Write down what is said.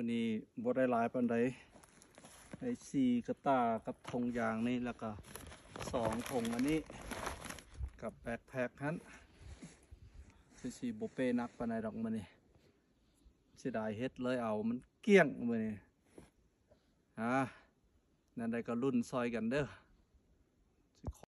มื้อนี้บ่ได้หลายปันใดไอ้ซีกระตากับธงยางนี่แล้วก็สองธงอันนี้กับแบกแพกฮันสิสิบเป้นักปันใดดอกมันนี่เสียดายเฮ็ดเลยเอามันเกลี้ยงมื้อนี่ฮะนั่นใดก็รุ่นซอยกันเด้อ